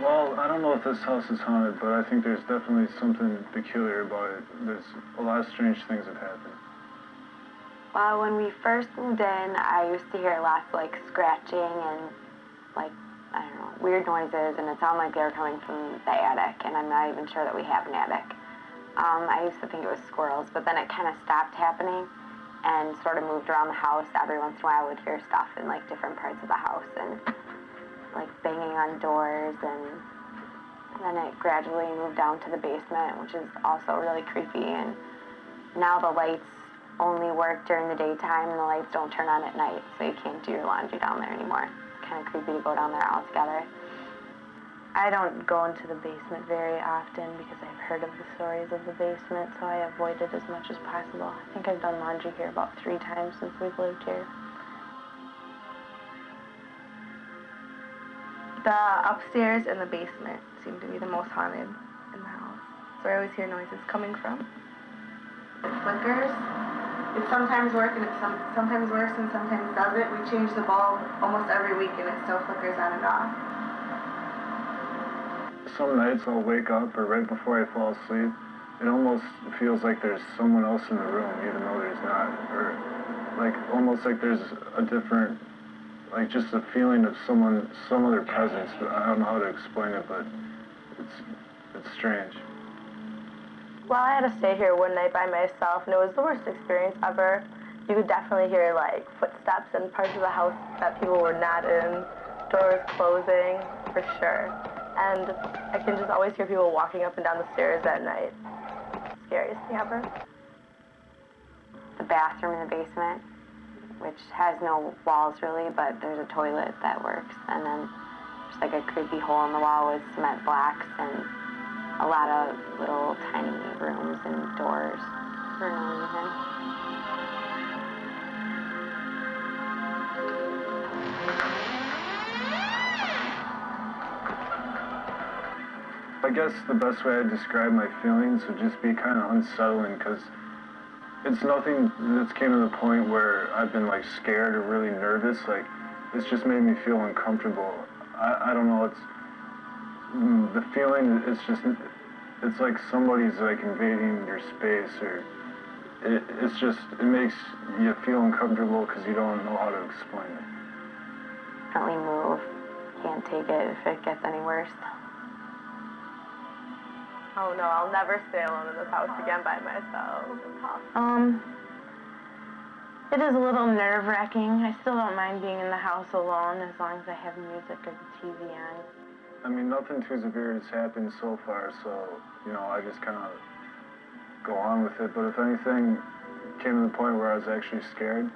Well, I don't know if this house is haunted, but I think there's definitely something peculiar about it. There's a lot of strange things have happened. Well, when we first moved in, I used to hear lots of, like scratching and like I don't know weird noises, and it sounded like they were coming from the attic. And I'm not even sure that we have an attic. Um, I used to think it was squirrels, but then it kind of stopped happening and sort of moved around the house. Every once in a while, I would hear stuff in like different parts of the house and on doors, and then it gradually moved down to the basement, which is also really creepy. And now the lights only work during the daytime, and the lights don't turn on at night, so you can't do your laundry down there anymore. It's kind of creepy to go down there altogether. I don't go into the basement very often because I've heard of the stories of the basement, so I avoid it as much as possible. I think I've done laundry here about three times since we've lived here. The upstairs and the basement seem to be the most haunted in the house. So I always hear noises coming from. It flickers. It sometimes works and it some, sometimes works and sometimes doesn't. We change the bulb almost every week and it still flickers on and off. Some nights I'll wake up, or right before I fall asleep, it almost feels like there's someone else in the room, even though there's not. Or like almost like there's a different, like just a feeling of someone, some other presence. But I don't know how to explain it, but it's it's strange. Well, I had to stay here one night by myself, and it was the worst experience ever. You could definitely hear like footsteps in parts of the house that people were not in, doors closing, for sure. And I can just always hear people walking up and down the stairs at night. Scariest thing ever. The bathroom in the basement, which has no walls really, but there's a toilet that works, and then there's like a creepy hole in the wall with cement blocks and a lot of little tiny rooms and doors for no reason. I guess the best way I'd describe my feelings would just be kind of unsettling because it's nothing that's came to the point where I've been like scared or really nervous. Like it's just made me feel uncomfortable. I, I don't know. It's mm, the feeling. It's just it's like somebody's like invading your space or it, it's just it makes you feel uncomfortable because you don't know how to explain it. Definitely move. Can't take it if it gets any worse. Oh no, I'll never stay alone in this house again by myself. Um, it is a little nerve wracking. I still don't mind being in the house alone as long as I have music or the TV on. I mean, nothing too severe has happened so far, so you know, I just kind of go on with it. But if anything came to the point where I was actually scared,